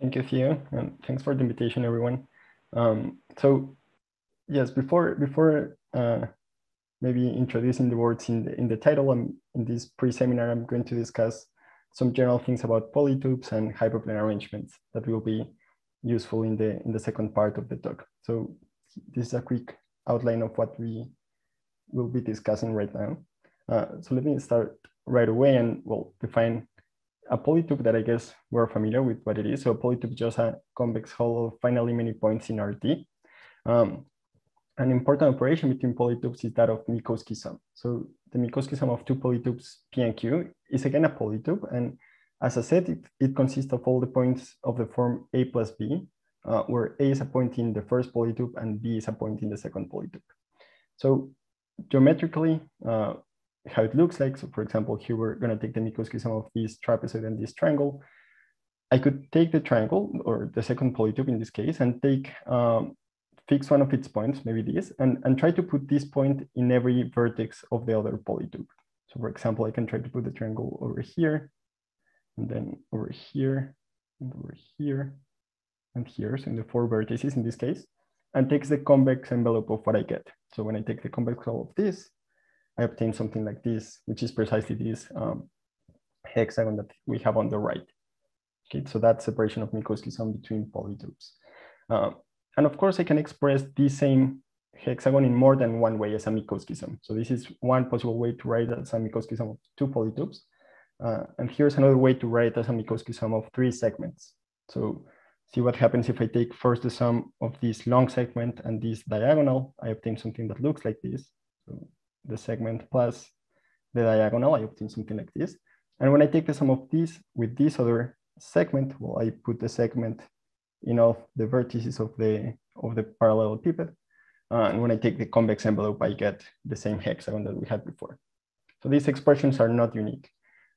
Thank you, Theo, and thanks for the invitation, everyone. Um, so, yes, before before uh, maybe introducing the words in the, in the title, I'm, in this pre-seminar, I'm going to discuss some general things about polytopes and hyperplane arrangements that will be useful in the in the second part of the talk. So this is a quick outline of what we will be discussing right now. Uh, so let me start right away and we'll define a polytope that I guess we're familiar with what it is. So a polytope is just a convex hull of finitely many points in RD. Um, an important operation between polytopes is that of Minkowski sum. So the Minkowski sum of two polytopes P and Q is again a polytope. And as I said, it, it consists of all the points of the form A plus B, uh, where A is a point in the first polytope and B is a point in the second polytope. So geometrically, uh, how it looks like. So for example, here we're going to take the Minkowski sum of this trapezoid and this triangle. I could take the triangle or the second polytope in this case and take um, fix one of its points, maybe this, and, and try to put this point in every vertex of the other polytope. So for example, I can try to put the triangle over here, and then over here, and over here, and here, so in the four vertices in this case, and takes the convex envelope of what I get. So when I take the convex envelope of this, I obtain something like this, which is precisely this um, hexagon that we have on the right. Okay, so that's separation of Minkowski sum between polytopes. Uh, and of course, I can express this same hexagon in more than one way as a Minkowski sum. So this is one possible way to write as a Minkowski sum of two polytopes. Uh, and here's another way to write as a Minkowski sum of three segments. So see what happens if I take first the sum of this long segment and this diagonal, I obtain something that looks like this. So the segment plus the diagonal, I obtain something like this. And when I take the sum of these with this other segment, well, I put the segment in all the vertices of the of the parallelepiped. Uh, and when I take the convex envelope, I get the same hexagon that we had before. So these expressions are not unique,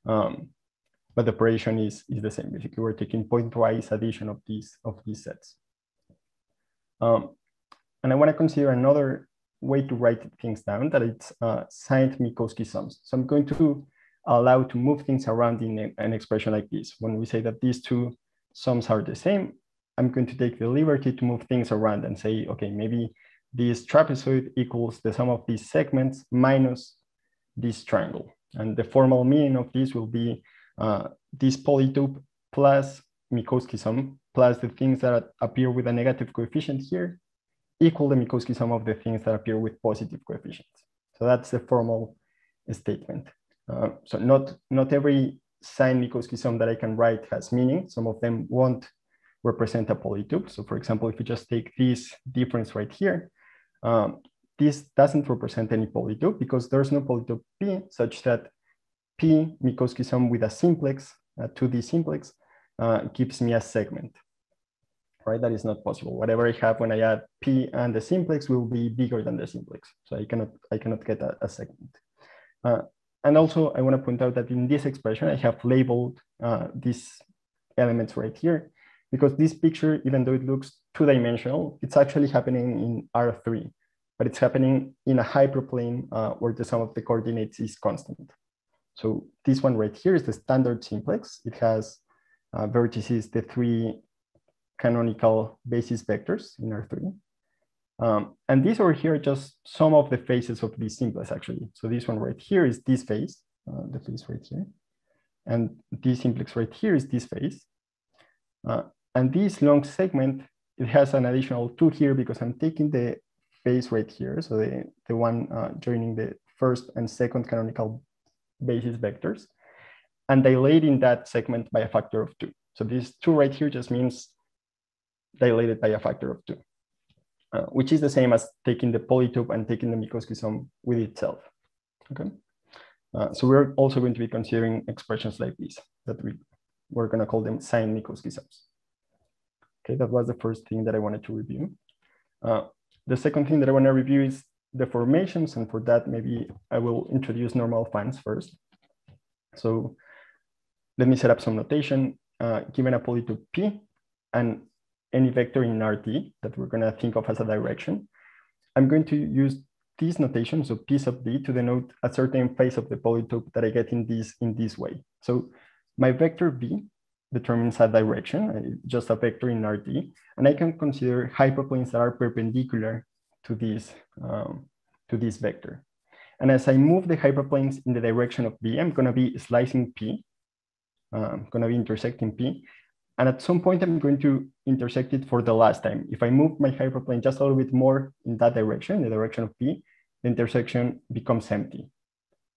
um, but the operation is, is the same. Basically, we're taking pointwise addition of these of these sets. Um, and I want to consider another way to write things down that it's uh, signed Minkowski sums. So I'm going to allow to move things around in an expression like this. When we say that these two sums are the same, I'm going to take the liberty to move things around and say, okay, maybe this trapezoid equals the sum of these segments minus this triangle. And the formal meaning of this will be uh, this polytope plus Minkowski sum plus the things that appear with a negative coefficient here equal the Minkowski sum of the things that appear with positive coefficients. So that's the formal statement. Uh, so not, not every sign Minkowski sum that I can write has meaning. Some of them won't represent a polytope. So for example, if you just take this difference right here, um, this doesn't represent any polytope because there's no polytope P such that P Minkowski sum with a simplex, a 2D simplex, uh, gives me a segment, right? That is not possible. Whatever I have when I add P and the simplex will be bigger than the simplex. So I cannot, I cannot get a, a segment. Uh, and also I wanna point out that in this expression, I have labeled uh, these elements right here because this picture, even though it looks two-dimensional, it's actually happening in R3, but it's happening in a hyperplane uh, where the sum of the coordinates is constant. So this one right here is the standard simplex. It has uh, vertices, the three canonical basis vectors in R3. Um, and these over here are just some of the faces of this simplex actually. So this one right here is this face, uh, the face right here. And this simplex right here is this face. Uh, and this long segment, it has an additional two here because I'm taking the face right here. So the, the one uh, joining the first and second canonical basis vectors and dilating that segment by a factor of two. So this two right here just means dilated by a factor of two, uh, which is the same as taking the polytope and taking the sum with itself. Okay. Uh, so we're also going to be considering expressions like these that we, we're going to call them sign Minkowski sums. Okay, that was the first thing that I wanted to review. Uh, the second thing that I want to review is deformations. And for that, maybe I will introduce normal fans first. So let me set up some notation. Uh, given a polytope P and any vector in RD that we're going to think of as a direction, I'm going to use this notation, so P sub D, to denote a certain face of the polytope that I get in this, in this way. So my vector V determines a direction, uh, just a vector in RD, and I can consider hyperplanes that are perpendicular to this, um, to this vector. And as I move the hyperplanes in the direction of B, I'm gonna be slicing P, uh, I'm gonna be intersecting P, and at some point I'm going to intersect it for the last time. If I move my hyperplane just a little bit more in that direction, the direction of P, the intersection becomes empty.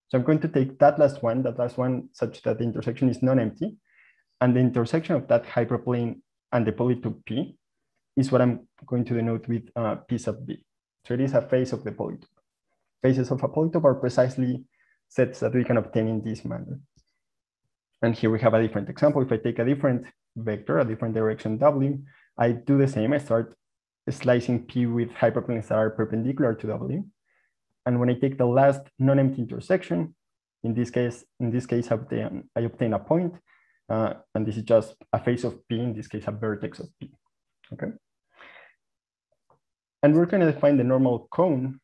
So I'm going to take that last one, that last one such that the intersection is non-empty, and the intersection of that hyperplane and the polytope P is what I'm going to denote with uh, P sub B. So it is a face of the polytope. Faces of a polytope are precisely sets that we can obtain in this manner. And here we have a different example. If I take a different vector, a different direction W, I do the same. I start slicing P with hyperplanes that are perpendicular to W. And when I take the last non-empty intersection, in this case, in this case, I obtain, I obtain a point, uh, and this is just a face of P, in this case, a vertex of P, okay? And we're gonna define the normal cone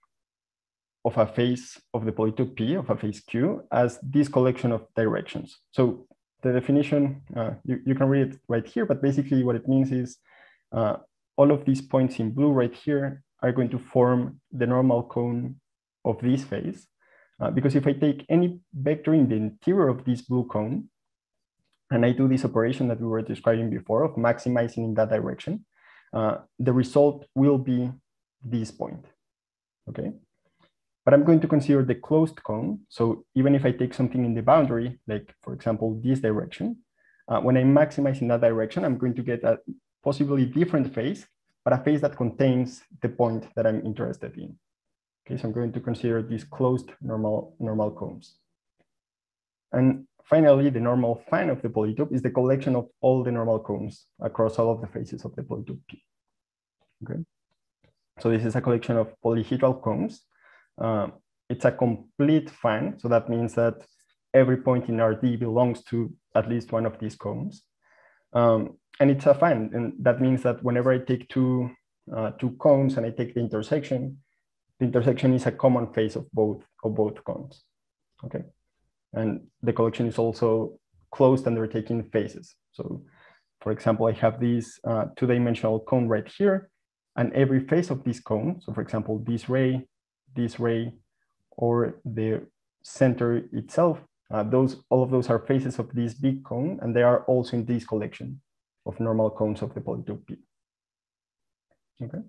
of a face of the polytope P, of a face Q, as this collection of directions. So the definition, uh, you, you can read it right here, but basically what it means is uh, all of these points in blue right here are going to form the normal cone of this face. Uh, because if I take any vector in the interior of this blue cone, and I do this operation that we were describing before of maximizing in that direction, uh, the result will be this point, okay? But I'm going to consider the closed cone. So even if I take something in the boundary, like for example, this direction, uh, when I maximize in that direction, I'm going to get a possibly different face, but a face that contains the point that I'm interested in. Okay, so I'm going to consider these closed normal, normal cones. And finally, the normal fan of the polytope is the collection of all the normal cones across all of the faces of the polytope P. Okay, so this is a collection of polyhedral cones. Uh, it's a complete fan, so that means that every point in RD belongs to at least one of these cones. Um, and it's a fan, and that means that whenever I take two, uh, two cones and I take the intersection, the intersection is a common face of both of both cones. Okay, and the collection is also closed under taking faces. So, for example, I have this uh, two-dimensional cone right here, and every face of this cone. So, for example, this ray, this ray, or the center itself. Uh, those all of those are faces of this big cone, and they are also in this collection of normal cones of the polytope P. Okay.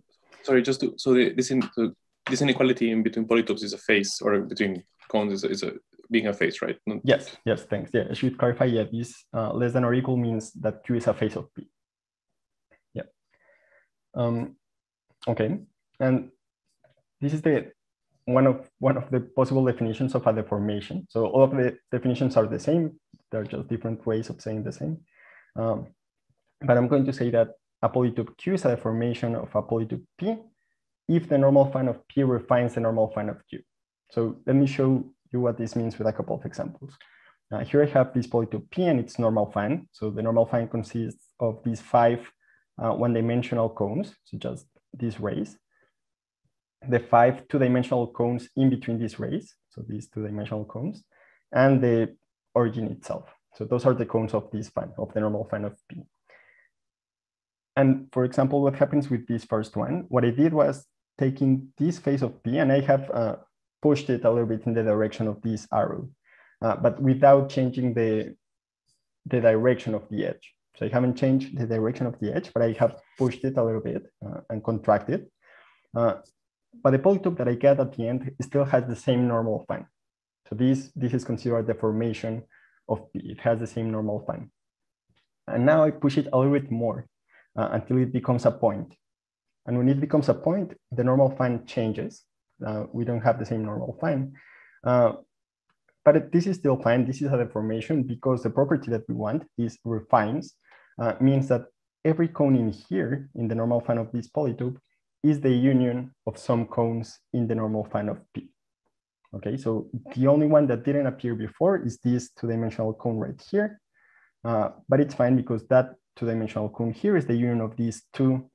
Sorry, just to, so the, this in, so this inequality in between polytopes is a face or between cones is a, is a being a face, right? Not yes, yes, thanks. Yeah, I should clarify, yeah, this uh, less than or equal means that Q is a face of P. Yeah. Um, okay, and this is the one of one of the possible definitions of a deformation. So all of the definitions are the same. They're just different ways of saying the same. Um, but I'm going to say that a polytope Q is a deformation of a polytope P if the normal fan of P refines the normal fan of Q. So let me show you what this means with a couple of examples. Uh, here I have this polytope P and its normal fan. So the normal fan consists of these five uh, one-dimensional cones, so just these rays. The five two-dimensional cones in between these rays, so these two-dimensional cones, and the origin itself. So those are the cones of this fan, of the normal fan of P. And for example, what happens with this first one, what I did was taking this face of P and I have uh, pushed it a little bit in the direction of this arrow, uh, but without changing the, the direction of the edge. So I haven't changed the direction of the edge, but I have pushed it a little bit uh, and contracted. But the polytope that I get at the end still has the same normal fan. So this, this is considered the formation of P. It has the same normal fan. And now I push it a little bit more uh, until it becomes a point. And when it becomes a point, the normal fan changes. Uh, we don't have the same normal fan. Uh, but this is still fine. This is a deformation because the property that we want, this refines, uh, means that every cone in here, in the normal fan of this polytope, is the union of some cones in the normal fan of P. Okay, so the only one that didn't appear before is this two-dimensional cone right here. Uh, but it's fine because that two-dimensional cone here is the union of these two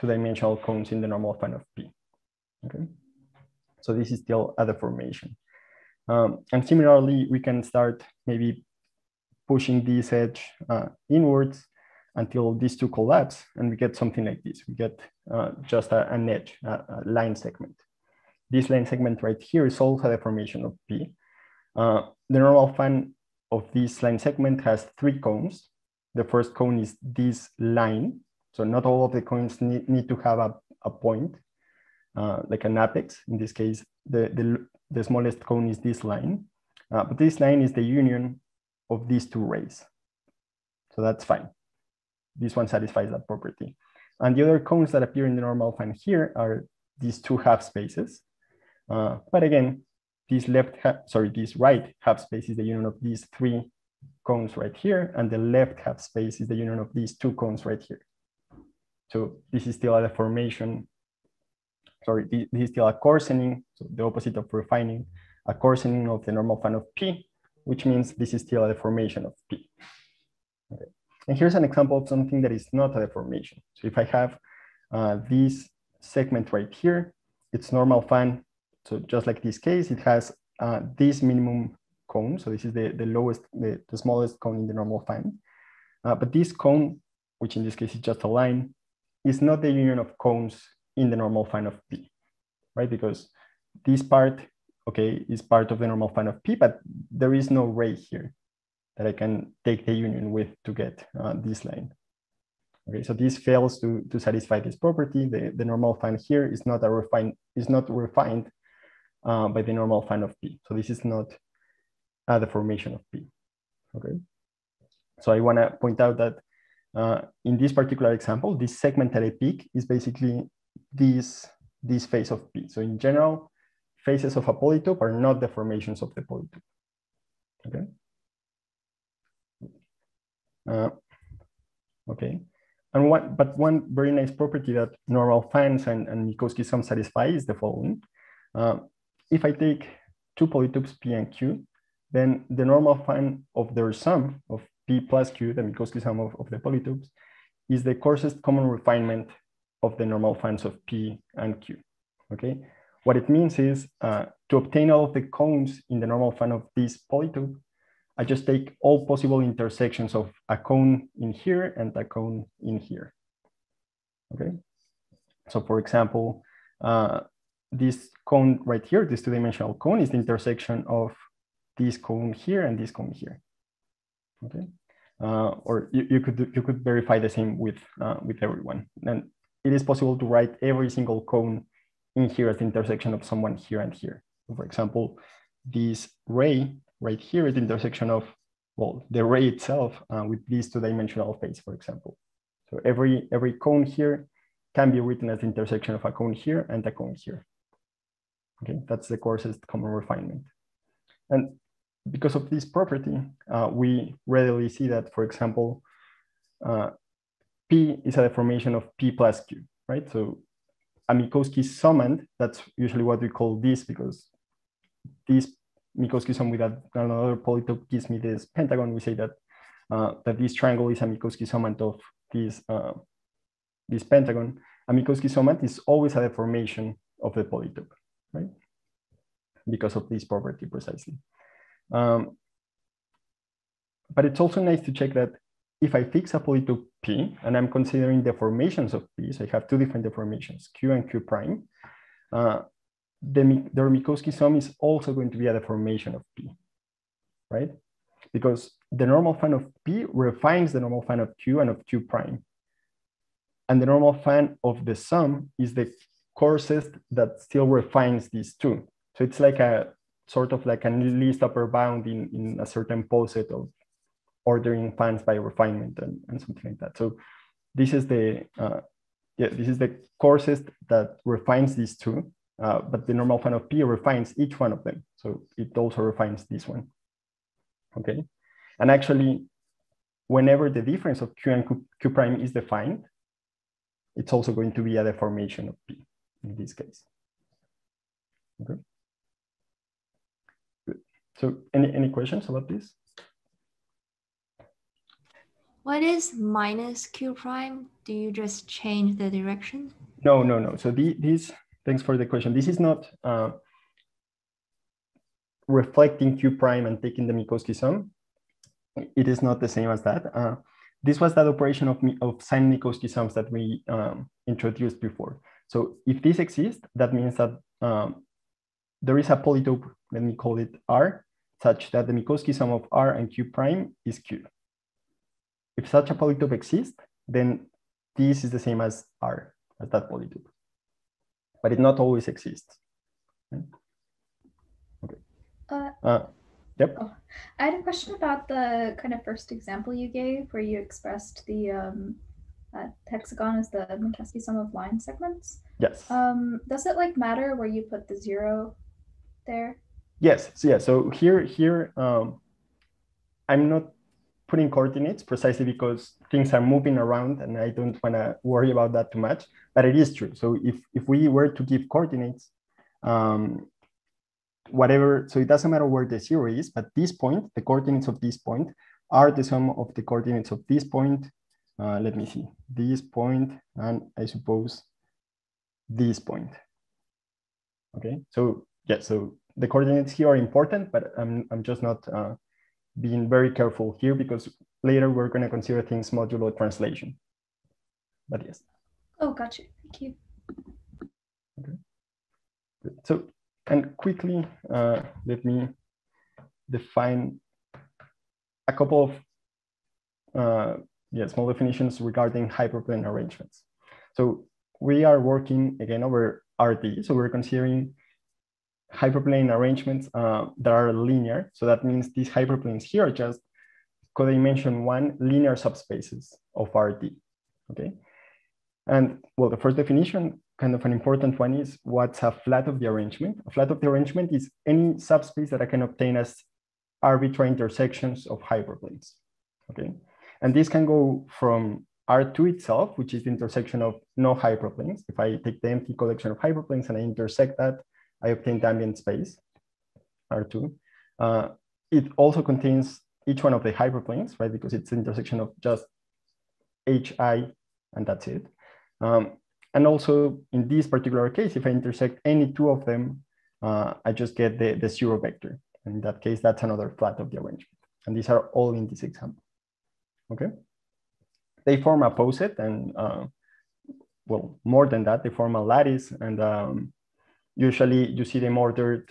two-dimensional cones in the normal fan of P. Okay, so this is still a deformation. Um, and similarly, we can start maybe pushing this edge uh, inwards until these two collapse and we get something like this. We get uh, just a, an edge, a, a, line segment. This line segment right here is also a deformation of P. Uh, the normal fan of this line segment has three cones. The first cone is this line. So not all of the cones need, need to have a, a point, uh, like an apex. In this case, the, the, the smallest cone is this line. Uh, but this line is the union of these two rays. So that's fine. This one satisfies that property. And the other cones that appear in the normal fan here are these two half spaces. Uh, but again, this left, sorry, this right half space is the union of these three cones right here, and the left half space is the union of these two cones right here. So this is still a deformation. Sorry, this is still a coarsening, so the opposite of refining, a coarsening of the normal fan of P, which means this is still a deformation of P. Okay. And here's an example of something that is not a deformation. So if I have uh, this segment right here, it's normal fan. So just like this case, it has uh, this minimum cone. So this is the, the lowest, the, the smallest cone in the normal fan. Uh, but this cone, which in this case is just a line, is not the union of cones in the normal fan of P, right? Because this part, okay, is part of the normal fan of P, but there is no ray here that I can take the union with to get uh, this line. Okay, so this fails to, to satisfy this property. The, the normal fan here is not a refined, is not refined uh, by the normal fan of P. So this is not uh, the formation of P. Okay. So I want to point out that uh, in this particular example, this segment at a peak is basically this, this face of P. So in general, faces of a polytope are not deformations of the polytope. Okay. Uh, okay. And one, but one very nice property that normal fans and, and Minkowski sum satisfy is the following. Uh, if I take two polytopes P and Q, then the normal fan of their sum of P plus Q, the Minkowski sum of, of the polytopes, is the coarsest common refinement of the normal fans of P and Q, okay? What it means is uh, to obtain all of the cones in the normal fan of this polytope, I just take all possible intersections of a cone in here and a cone in here. Okay. So for example, uh, this cone right here, this two-dimensional cone is the intersection of this cone here and this cone here. Okay. Uh, or you, you, could you could verify the same with uh, with everyone. And it is possible to write every single cone in here as the intersection of someone here and here. For example, this ray right here is the intersection of, well, the ray itself uh, with these two-dimensional face, for example. So every, every cone here can be written as the intersection of a cone here and a cone here. Okay, that's the coarsest common refinement. And because of this property, uh, we readily see that, for example, uh, P is a deformation of P plus Q, right? So a Minkowski summand, that's usually what we call this because this Minkowski sum with another polytope gives me this pentagon. We say that uh, that this triangle is a Minkowski summand of this uh, this pentagon. A Minkowski summand is always a deformation of the polytope, right? Because of this property precisely. Um, but it's also nice to check that if I fix a polytope P and I'm considering deformations of P, so I have two different deformations, Q and Q prime, uh, the, the Minkowski sum is also going to be a deformation of P, right? Because the normal fan of P refines the normal fan of Q and of Q prime. And the normal fan of the sum is the coarsest that still refines these two. So it's like a sort of like a least upper bound in, in a certain poset of ordering fans by refinement and, and something like that. So this is the uh, yeah, this is the coarsest that refines these two uh, but the normal fan of P refines each one of them. So it also refines this one. Okay. And actually, whenever the difference of Q and Q, Q prime is defined, it's also going to be a deformation of P in this case. Okay. Good. So any, any questions about this? What is minus Q prime? Do you just change the direction? No, no, no. So the, these Thanks for the question. This is not uh, reflecting Q prime and taking the Minkowski sum. it is not the same as that. Uh, this was that operation of, of sign Minkowski sums that we um, introduced before. So if this exists, that means that um, there is a polytope, let me call it R, such that the Minkowski sum of R and Q prime is Q. If such a polytope exists, then this is the same as R, as that polytope. But it not always exists. Okay. Uh, uh, yep. Oh, I had a question about the kind of first example you gave where you expressed the um, uh, hexagon as the Minkowski sum of line segments. Yes. Um, does it like matter where you put the zero there? Yes. So yeah. So here, here, um, I'm not putting coordinates precisely because things are moving around and I don't want to worry about that too much. But it is true. So if if we were to give coordinates, um, whatever, so it doesn't matter where the zero is, but this point, the coordinates of this point are the sum of the coordinates of this point. Uh, let me see, this point, and I suppose this point. Okay, so yeah, so the coordinates here are important, but I'm, I'm just not uh, being very careful here because later we're going to consider things modulo translation. But yes. Oh, gotcha. Thank you. Okay. Good. So and quickly, uh, let me define a couple of uh, yeah, small definitions regarding hyperplane arrangements. So we are working again over RD. So we're considering hyperplane arrangements uh, that are linear. So that means these hyperplanes here are just codimension one linear subspaces of RD, okay? And well, the first definition kind of an important one is what's a flat of the arrangement. A flat of the arrangement is any subspace that I can obtain as arbitrary intersections of hyperplanes, okay? And this can go from R2 itself, which is the intersection of no hyperplanes. If I take the empty collection of hyperplanes and I intersect that, I obtained ambient space, R2. Uh, it also contains each one of the hyperplanes, right? Because it's the intersection of just HI and that's it. Um, and also in this particular case, if I intersect any two of them, uh, I just get the, the zero vector. And in that case, that's another flat of the arrangement. And these are all in this example, okay? They form a poset and uh, well, more than that, they form a lattice and um, usually you see them ordered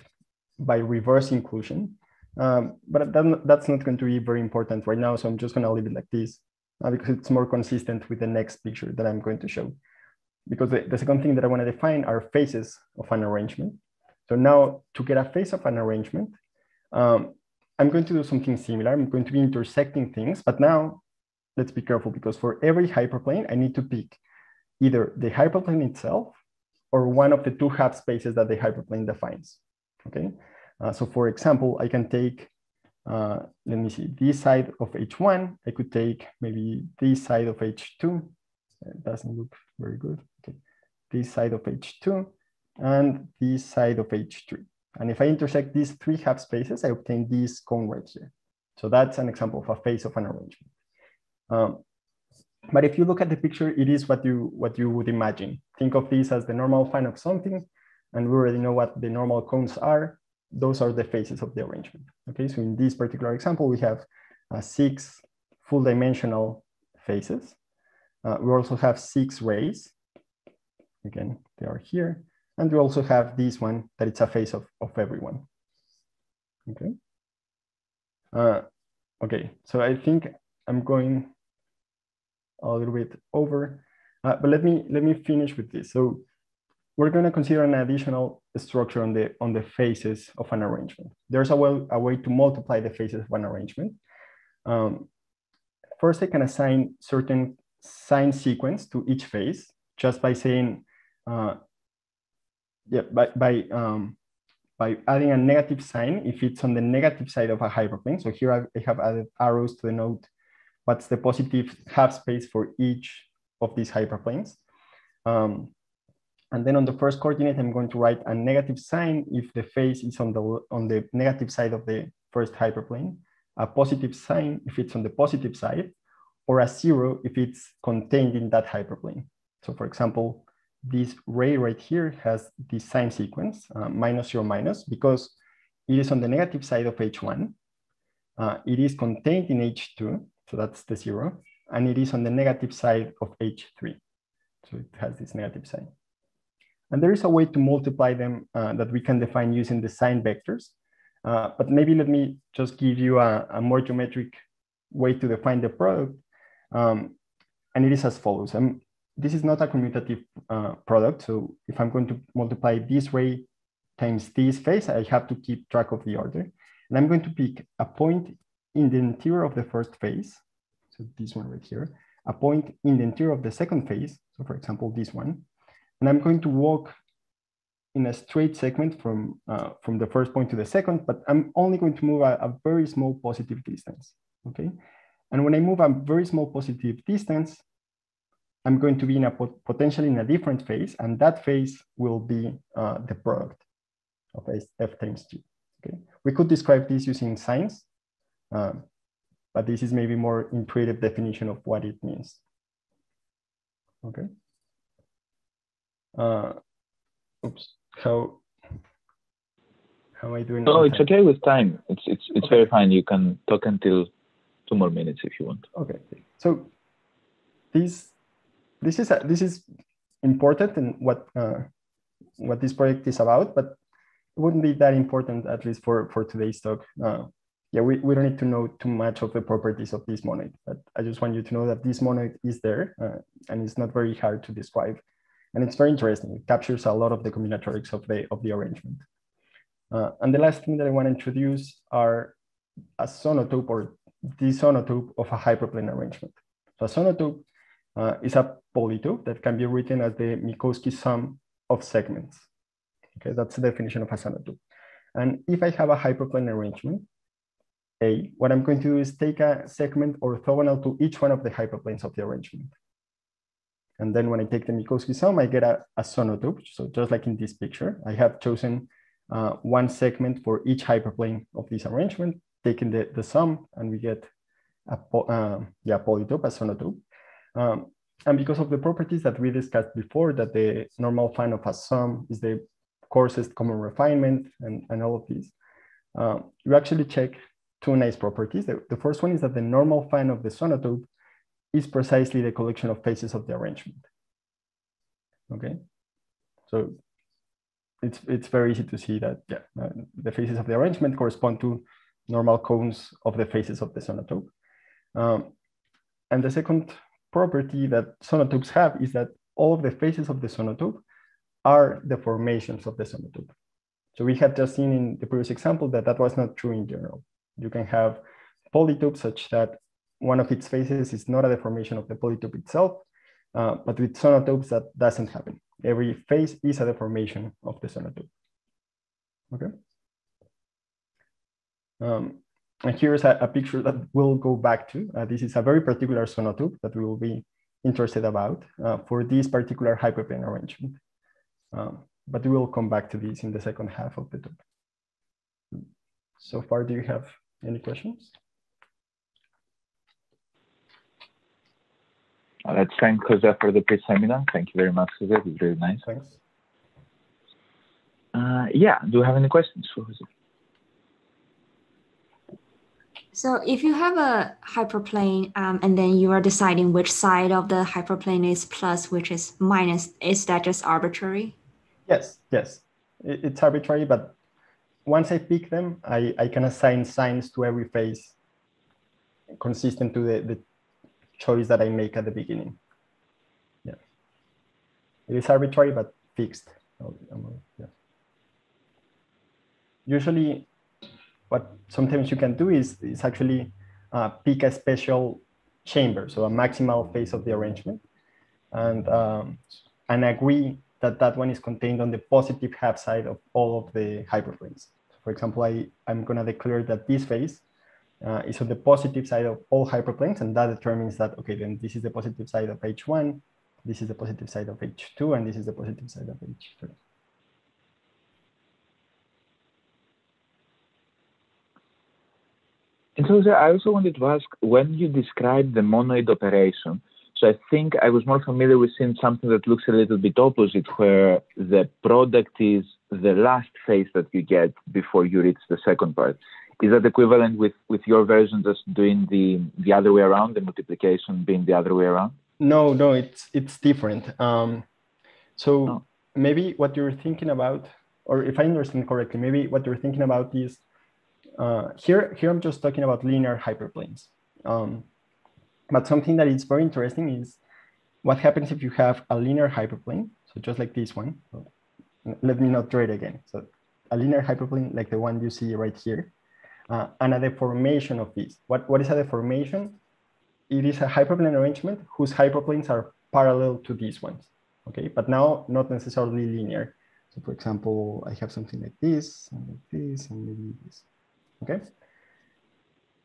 by reverse inclusion. Um, but that, that's not going to be very important right now. So I'm just gonna leave it like this uh, because it's more consistent with the next picture that I'm going to show because the, the second thing that I want to define are faces of an arrangement. So now to get a face of an arrangement, um, I'm going to do something similar. I'm going to be intersecting things, but now let's be careful because for every hyperplane, I need to pick either the hyperplane itself or one of the two half spaces that the hyperplane defines, okay? Uh, so for example, I can take, uh, let me see, this side of H1, I could take maybe this side of H2, it doesn't look very good. Okay, this side of H2 and this side of H3. And if I intersect these three half spaces, I obtain this cone right here. So that's an example of a face of an arrangement. Um, but if you look at the picture, it is what you what you would imagine. Think of this as the normal fan of something, and we already know what the normal cones are. Those are the faces of the arrangement. Okay, so in this particular example, we have uh, six full dimensional faces. Uh, we also have six rays. Again, they are here. And we also have this one that it's a face of, of everyone. Okay. Uh, okay, so I think I'm going a little bit over, uh, but let me let me finish with this. So we're going to consider an additional structure on the on the faces of an arrangement. There's a way a way to multiply the faces of an arrangement. Um, first, I can assign certain sign sequence to each face just by saying, uh, yeah, by, by, um, by adding a negative sign if it's on the negative side of a hyperplane. So here I have added arrows to denote what's the positive half space for each of these hyperplanes. Um, and then on the first coordinate, I'm going to write a negative sign if the face is on the, on the negative side of the first hyperplane, a positive sign if it's on the positive side, or a zero if it's contained in that hyperplane. So for example, this ray right here has this sign sequence, uh, minus zero minus, because it is on the negative side of H1. uh, it is contained in H2, so that's the zero, and it is on the negative side of H3. So it has this negative sign. And there is a way to multiply them uh, that we can define using the sign vectors. Uh, but maybe let me just give you a, a more geometric way to define the product. Um, and it is as follows. Um, this is not a commutative uh, product. So if I'm going to multiply this ray times this face, I have to keep track of the order. And I'm going to pick a point in the interior of the first face. So this one right here, a point in the interior of the second face. So for example, this one, and I'm going to walk in a straight segment from, uh, from the first point to the second, but I'm only going to move a, a very small positive distance, okay? And when I move a very small positive distance, I'm going to be in a pot potentially in a different face, and that face will be uh, the product of f times g. Okay, we could describe this using signs, um, but this is maybe more intuitive definition of what it means. Okay. Uh, oops, how how am I doing? No, it's time? okay with time. It's it's it's okay. very fine. You can talk until two more minutes if you want. Okay. So this this is a, this is important in what uh, what this project is about, but it wouldn't be that important at least for for today's talk. Uh, yeah, we, we don't need to know too much of the properties of this monoid, but I just want you to know that this monoid is there uh, and it's not very hard to describe. And it's very interesting. It captures a lot of the combinatorics of the, of the arrangement. Uh, and the last thing that I want to introduce are a zonotope or the zonotope of a hyperplane arrangement. So a zonotope uh, is a polytope that can be written as the Minkowski sum of segments. Okay, that's the definition of a zonotope. And if I have a hyperplane arrangement, A, what I'm going to do is take a segment orthogonal to each one of the hyperplanes of the arrangement. And then when I take the Minkowski sum, I get a, a zonotope. So just like in this picture, I have chosen uh, one segment for each hyperplane of this arrangement, taking the, the sum, and we get a uh, yeah, polytope, a zonotope. Um, and because of the properties that we discussed before, that the normal fan of a sum is the coarsest common refinement and, and all of these, um, you actually check two nice properties. The, the first one is that the normal fan of the zonotope is precisely the collection of faces of the arrangement. Okay, so it's it's very easy to see that yeah, uh, the faces of the arrangement correspond to normal cones of the faces of the zonotope. Um, and the second property that zonotopes have is that all of the faces of the zonotope are deformations of the zonotope. So we had just seen in the previous example that that was not true in general. You can have polytopes such that one of its faces is not a deformation of the polytope itself, uh, but with zonotopes that doesn't happen. Every face is a deformation of the zonotope. Okay. Um, and here's a, a, picture that we'll go back to. Uh, this is a very particular zonotope that we will be interested about uh, for this particular hyperplane arrangement. Um, but we will come back to this in the second half of the talk. So far, do you have any questions? Let's thank Jose for the pre-seminar. Thank you very much, Jose. It was really nice. Thanks. Uh, yeah, do you have any questions for Jose? So if you have a hyperplane um, and then you are deciding which side of the hyperplane is plus, which is minus, is that just arbitrary? Yes, yes. It's arbitrary, but once I pick them, I, I can assign signs to every face consistent to the, the choice that I make at the beginning. Yeah. It is arbitrary, but fixed. Yeah. Usually, what sometimes you can do is, is actually uh, pick a special chamber, so a maximal face of the arrangement, and, um, and agree that that one is contained on the positive half side of all of the hyperplanes. So for example, I, I'm going to declare that this face uh, is on the positive side of all hyperplanes, and that determines that, okay, then this is the positive side of H1, this is the positive side of H2, and this is the positive side of H3. And so I also wanted to ask, when you describe the monoid operation, so I think I was more familiar with seeing something that looks a little bit opposite, where the product is the last face that you get before you reach the second part. is that equivalent with with your version just doing the the other way around, the multiplication being the other way around? No, no, it's it's different. Um, so no. maybe what you're thinking about, or if I understand correctly, maybe what you're thinking about is uh, here. Here I'm just talking about linear hyperplanes. Um, but something that is very interesting is what happens if you have a linear hyperplane. So just like this one. Let me not draw it again. So a linear hyperplane like the one you see right here, uh, and a deformation of this. What, what is a deformation? It is a hyperplane arrangement whose hyperplanes are parallel to these ones, okay? But now not necessarily linear. So for example, I have something like this, and like this, and maybe this, okay?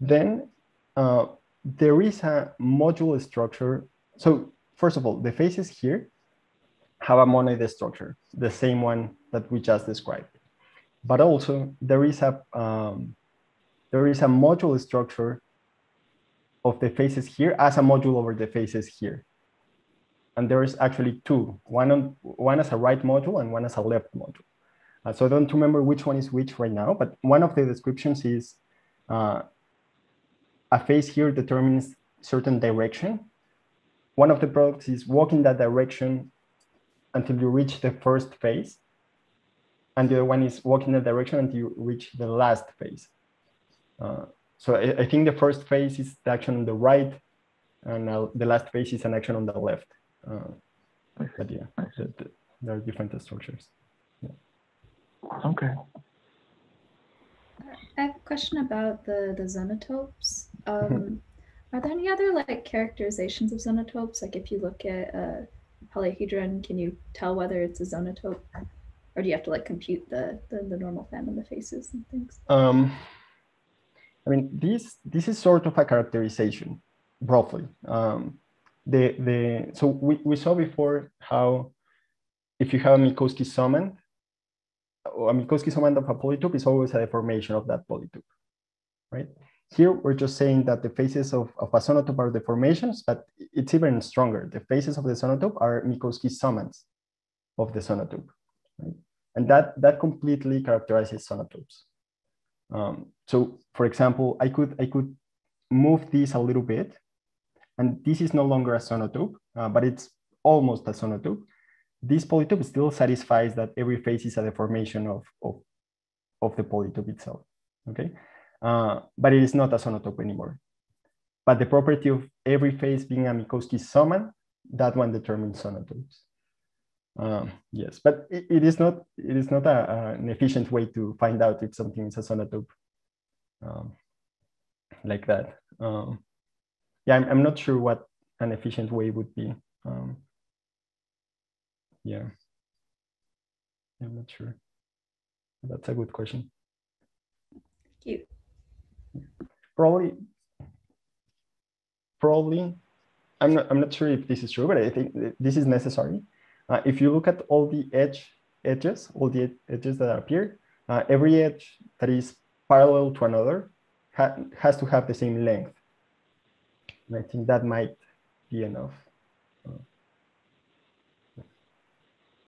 Then uh, there is a module structure. So first of all, the faces here have a monoid structure, the same one that we just described. But also there is a um, there is a module structure of the faces here as a module over the faces here. And there is actually two, one, on, one as a right module and one as a left module. Uh, so I don't remember which one is which right now, but one of the descriptions is uh, a face here determines certain direction. One of the products is walk in that direction until you reach the first face. And the other one is walk in that direction until you reach the last face. Uh, so I, I, think the first face is the action on the right, and uh, the last face is an action on the left. Uh, but yeah, the, the, there are different structures. Yeah. Okay. I have a question about the the zonotopes. Um, are there any other like characterizations of zonotopes? Like if you look at a polyhedron, can you tell whether it's a zonotope, or do you have to like compute the the, the normal fan on the faces and things? Um, I mean, this this is sort of a characterization, roughly. Um, the the so we, we saw before how if you have a Minkowski summand, a Minkowski summand of a polytope is always a deformation of that polytope, right? Here we're just saying that the faces of, of a zonotope are deformations, but it's even stronger. The faces of the zonotope are Minkowski summands of the zonotope, right? And that that completely characterizes zonotopes. Um, so for example, I could, I could move this a little bit and this is no longer a zonotope, uh, but it's almost a zonotope. This polytope still satisfies that every face is a deformation of, of, of the polytope itself, okay? Uh, but it is not a zonotope anymore. But the property of every face being a Minkowski summand, that one determines zonotopes. Um, yes, but it, it is not it is not a, an efficient way to find out if something is a zonotope um, like that. Um, yeah, I'm, I'm not sure what an efficient way would be. Um, yeah, I'm not sure. That's a good question. Thank you. Probably, probably, I'm not, I'm not sure if this is true, but I think this is necessary uh, if you look at all the edge edges, all the edges that appear, uh, every edge that is parallel to another ha has to have the same length. And I think that might be enough.